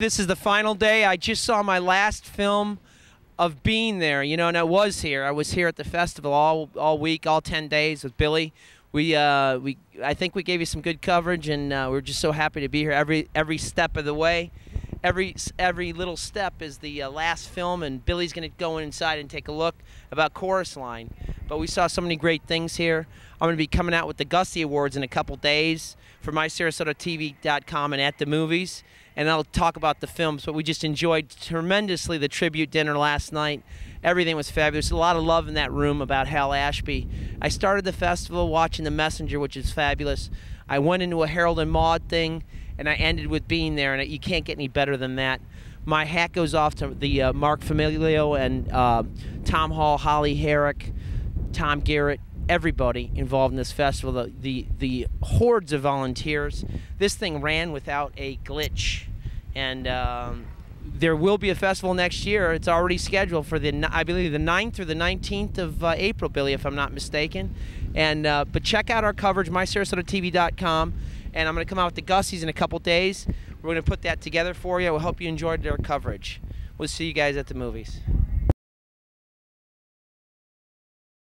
This is the final day. I just saw my last film of being there, you know, and I was here. I was here at the festival all all week, all 10 days with Billy. We uh, we I think we gave you some good coverage and uh, we're just so happy to be here every every step of the way. Every every little step is the uh, last film and Billy's going to go inside and take a look about Chorus Line. But we saw so many great things here. I'm going to be coming out with the Gussie Awards in a couple days for MySarasota.tv.com and at the movies, and I'll talk about the films. But we just enjoyed tremendously the tribute dinner last night. Everything was fabulous. A lot of love in that room about Hal Ashby. I started the festival watching The Messenger, which is fabulous. I went into a Harold and Maude thing, and I ended with being there, and you can't get any better than that. My hat goes off to the uh, Mark Famiglio and uh, Tom Hall, Holly Herrick, Tom Garrett, everybody involved in this festival, the, the, the hordes of volunteers. This thing ran without a glitch. And um, there will be a festival next year. It's already scheduled for the, I believe, the 9th or the 19th of uh, April, Billy, if I'm not mistaken. And uh, But check out our coverage, mysarasota.tv.com. And I'm going to come out with the Gussies in a couple days. We're going to put that together for you. I hope you enjoyed our coverage. We'll see you guys at the movies.